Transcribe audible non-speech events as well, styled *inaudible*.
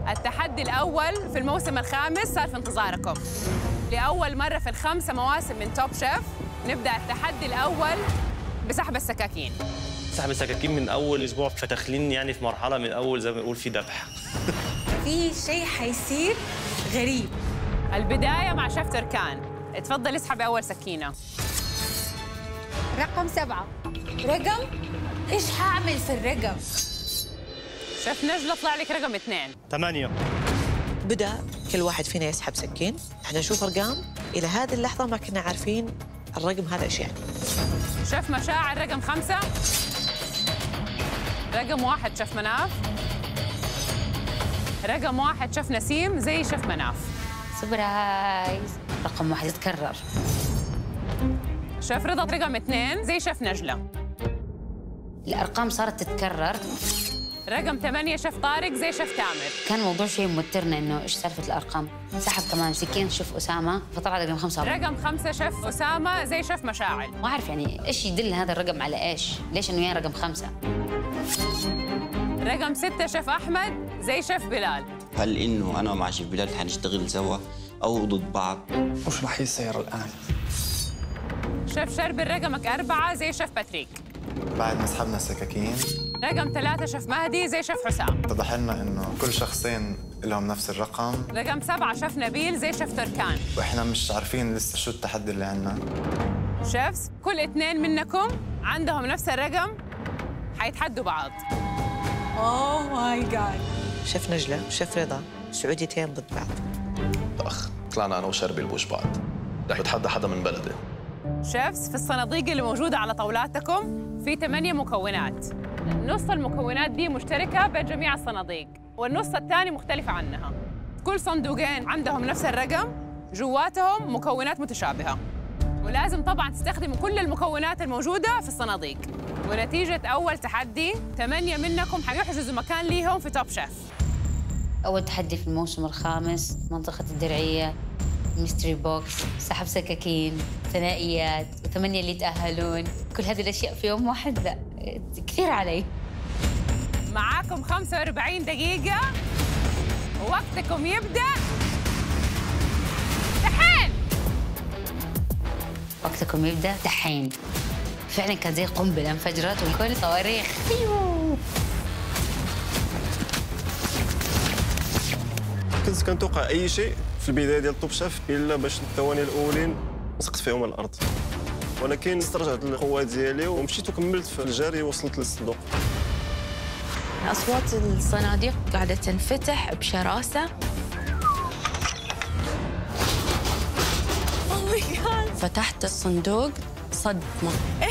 التحدي الأول في الموسم الخامس صار في انتظاركم. لأول مرة في الخمسة مواسم من توب شيف نبدأ التحدي الأول بسحب السكاكين. سحب السكاكين من أول أسبوع فتخلين يعني في مرحلة من أول زي ما بنقول في ذبح. *laughs* في شيء حيصير غريب. البداية مع شيف تركان. اتفضل اسحبي أول سكينة. رقم سبعة. رقم؟ إيش حاعمل في الرقم؟ شيف نجلة طلع لك رقم اثنين. ثمانية. بدأ كل واحد فينا يسحب سكين. إحنا نشوف أرقام. إلى هذه اللحظة ما كنا عارفين الرقم هذا إيش يعني. شيف مشاعر رقم خمسة. رقم واحد شيف مناف. رقم واحد شيف نسيم زي شيف مناف. surprise رقم واحد يتكرر. شيف رضا رقم اثنين زي شيف نجلة. الأرقام صارت تتكرر. رقم ثمانية شيف طارق زي شيف تامر. كان موضوع شيء موترنا إنه إيش سالفة الأرقام؟ سحب كمان سكين شيف أسامة فطلع رقم خمسة رقم خمسة شيف أسامة زي شيف مشاعل. ما أعرف يعني إيش يدل هذا الرقم على إيش؟ ليش إنه يا رقم خمسة؟ رقم ستة شيف أحمد زي شيف بلال. هل إنه أنا مع شيف بلال حنشتغل سوا أو ضد بعض؟ وش راح يصير الآن؟ شيف شربل رقمك أربعة زي شيف باتريك. بعد ما سحبنا السكاكين رقم ثلاثة شيف مهدي زي شيف حسام. اتضح لنا إنه كل شخصين لهم نفس الرقم. رقم سبعة شيف نبيل زي شيف تركان. وإحنا مش عارفين لسه شو التحدي اللي عندنا. chefs كل اثنين منكم عندهم نفس الرقم حيتحدوا بعض. oh my God شيف نجلة شيف رضا سعوديتين ضد بعض. أخ طلعنا أنا وشربي بوش بعض. رح بتحدى حدا من بلدي. شيفز في الصناديق اللي موجودة على طاولاتكم في ثمانية مكونات. نص المكونات دي مشتركة بين جميع الصناديق والنص الثاني مختلفة عنها. كل صندوقين عندهم نفس الرقم جواتهم مكونات متشابهة. ولازم طبعا تستخدموا كل المكونات الموجودة في الصناديق. ونتيجة أول تحدي ثمانية منكم حيحجزوا مكان ليهم في توب شيف أول تحدي في الموسم الخامس منطقة الدرعية mystery box سحب سكاكين ثنائيات وثمانية اللي يتأهلون. كل هذه الأشياء في يوم واحد؟ لا. كثير علي. معاكم 45 دقيقة. وقتكم يبدأ. دحين! وقتكم يبدأ دحين. فعلا كان زي قنبلة انفجرت والكل صواريخ. أيوه. كنت كنتوقع أي شيء في البداية ديال شيف إلا باش الثواني الأولين مسقت فيهم الأرض. ولكن استرجعت القوه ديالي ومشيت وكملت في الجري وصلت للصندوق. أصوات الصناديق قاعدة تنفتح بشراسة. فتحت الصندوق صدمة.